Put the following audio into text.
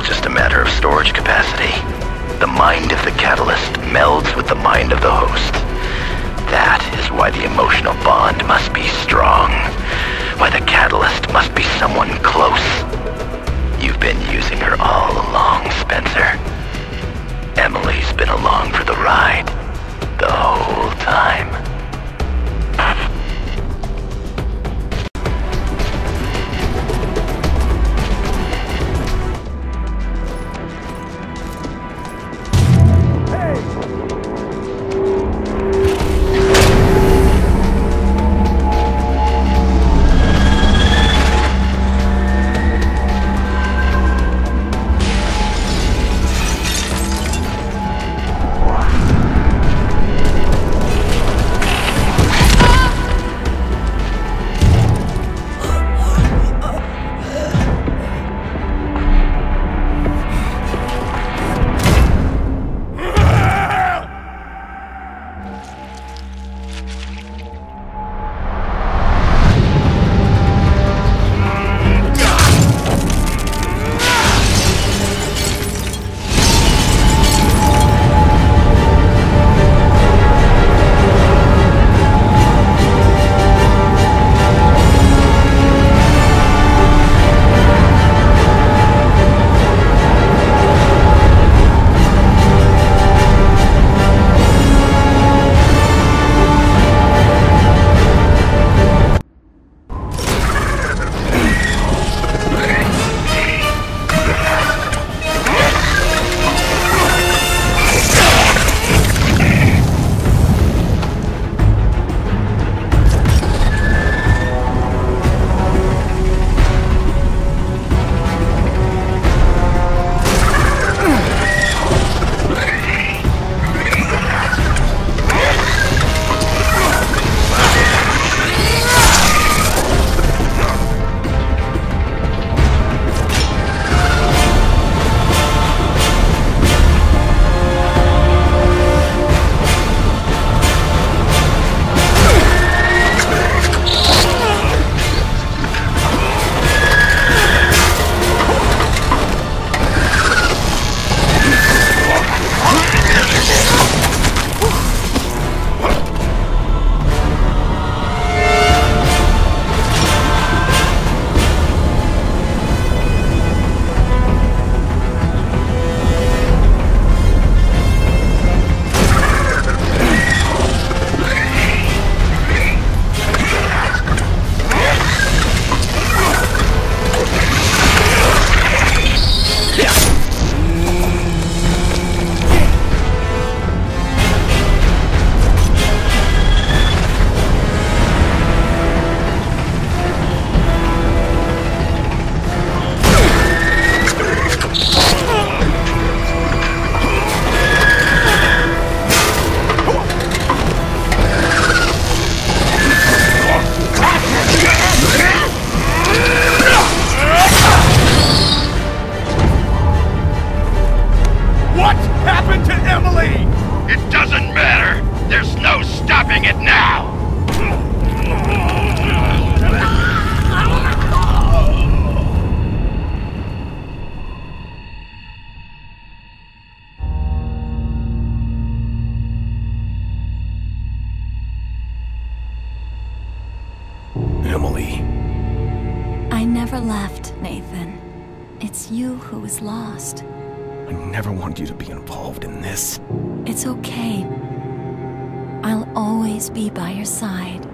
all just a matter of storage capacity. The mind of the catalyst melds with the mind of the host. That is why the emotional bond must be strong. Why the catalyst must be someone close. You've been using her all along, Spencer. Emily's been along for the ride. The whole time. Emily. I never left, Nathan. It's you who is lost. I never wanted you to be involved in this. It's okay. I'll always be by your side.